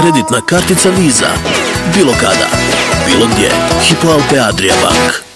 kreditna kartica Visa. Bilo kada, bilo gdje. Hipo Alpe Adria Bank.